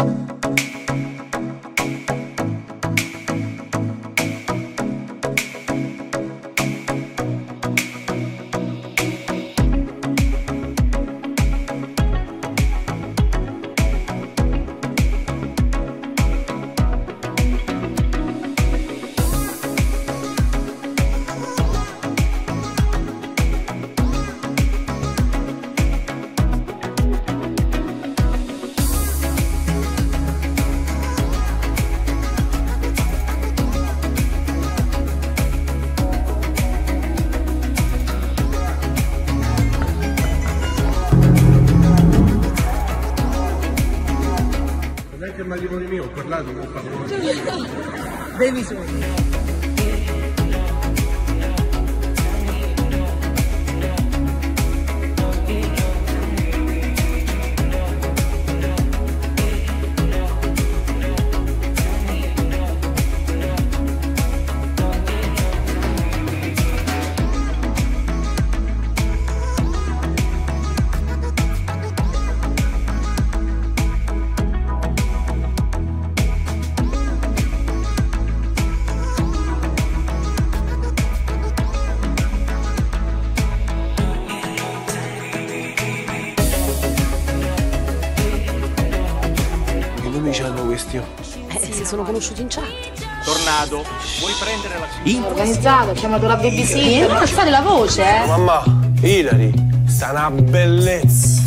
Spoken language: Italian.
Non che matrimonio mio, ho parlato con Paolo. Bevi solo. Che nomi c'hanno questi? Eh, si sono conosciuti in chat. Tornado, vuoi prendere la Organizzato, ho chiamato la babysitter. Non alzare la voce, eh. Mamma, Ilari, sta una bellezza.